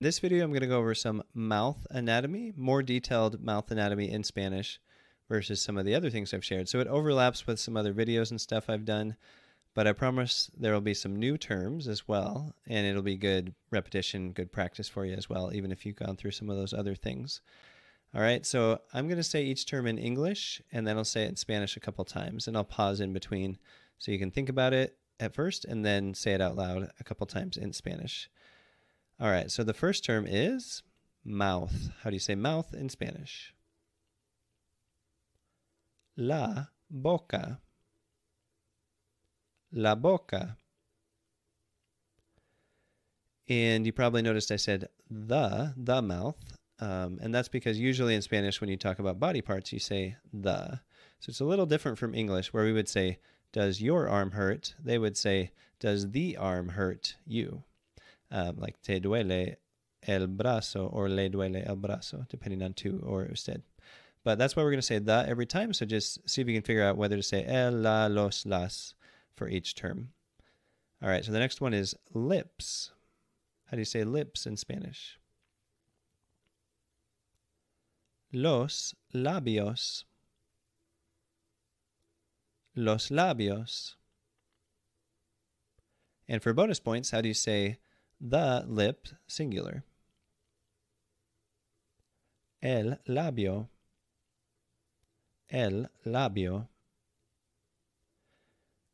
this video, I'm going to go over some mouth anatomy, more detailed mouth anatomy in Spanish versus some of the other things I've shared. So it overlaps with some other videos and stuff I've done, but I promise there will be some new terms as well, and it'll be good repetition, good practice for you as well, even if you've gone through some of those other things. All right, so I'm going to say each term in English, and then I'll say it in Spanish a couple times, and I'll pause in between so you can think about it at first and then say it out loud a couple times in Spanish. All right, so the first term is mouth. How do you say mouth in Spanish? La boca. La boca. And you probably noticed I said the, the mouth. Um, and that's because usually in Spanish, when you talk about body parts, you say the. So it's a little different from English, where we would say, Does your arm hurt? They would say, Does the arm hurt you? Um, like, Te duele el brazo or le duele el brazo, depending on tu or usted. But that's why we're going to say the every time. So just see if you can figure out whether to say el, la, los, las for each term. All right, so the next one is lips. How do you say lips in Spanish? Los labios. Los labios. And for bonus points, how do you say the lip singular? El labio. El labio.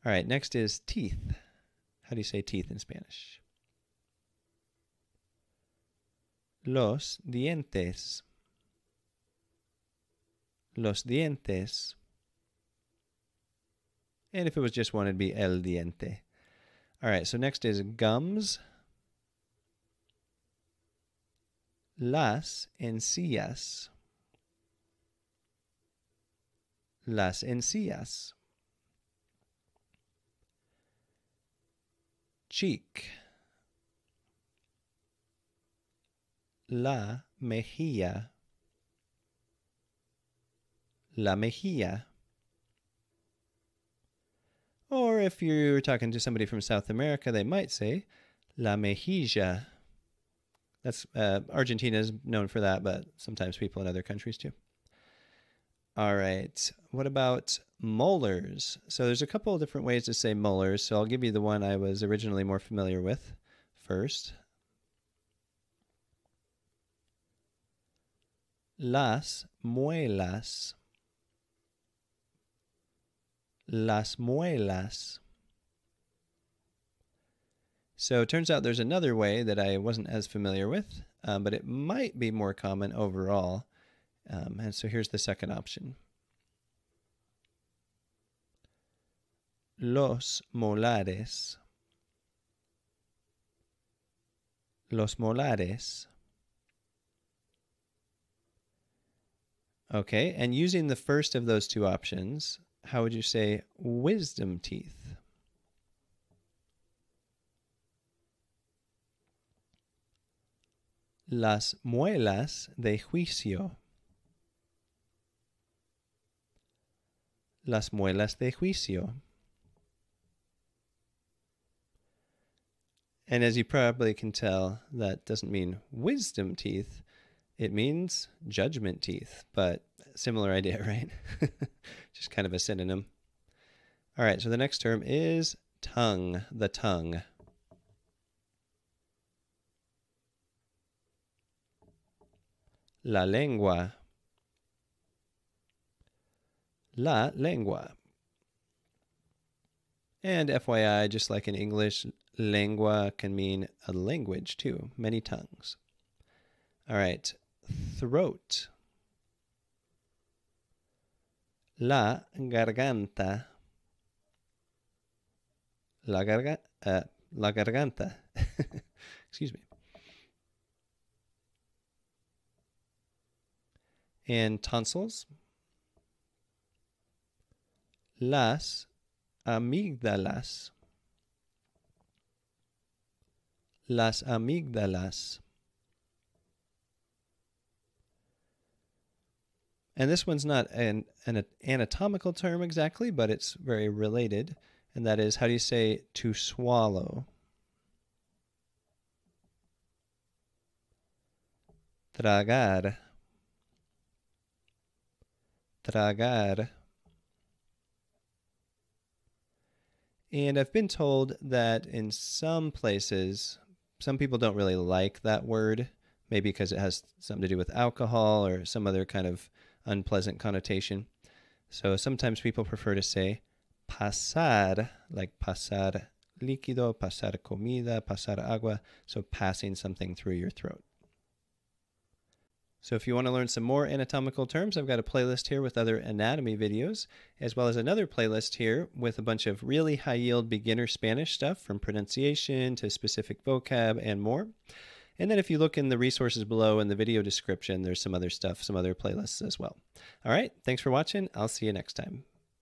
All right, next is teeth. How do you say teeth in Spanish? Los dientes los dientes. And if it was just one, it'd be el diente. All right, so next is gums. Las encías. Las encías. Cheek. La mejilla la mejilla. Or if you're talking to somebody from South America, they might say la mejilla. That's uh, Argentina is known for that, but sometimes people in other countries too. All right. What about molars? So there's a couple of different ways to say molars. So I'll give you the one I was originally more familiar with first. Las muelas las muelas. So it turns out there's another way that I wasn't as familiar with, um, but it might be more common overall. Um, and so here's the second option. Los molares. Los molares. Okay, and using the first of those two options, how would you say wisdom teeth? Las muelas de juicio. Las muelas de juicio. And as you probably can tell, that doesn't mean wisdom teeth. It means judgment teeth, but similar idea, right? Just kind of a synonym. All right, so the next term is tongue, the tongue. La lengua. La lengua. And FYI, just like in English, lengua can mean a language too, many tongues. All right, throat. La garganta. La, garga uh, la garganta. Excuse me. And tonsils. Las amígdalas. Las amígdalas. And this one's not an, an anatomical term exactly, but it's very related. And that is, how do you say to swallow? tragar, tragar. And I've been told that in some places, some people don't really like that word, maybe because it has something to do with alcohol or some other kind of unpleasant connotation. So sometimes people prefer to say pasar, like pasar líquido, pasar comida, pasar agua, so passing something through your throat. So if you want to learn some more anatomical terms, I've got a playlist here with other anatomy videos, as well as another playlist here with a bunch of really high yield beginner Spanish stuff from pronunciation to specific vocab and more. And then if you look in the resources below in the video description, there's some other stuff, some other playlists as well. All right, thanks for watching. I'll see you next time.